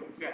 永远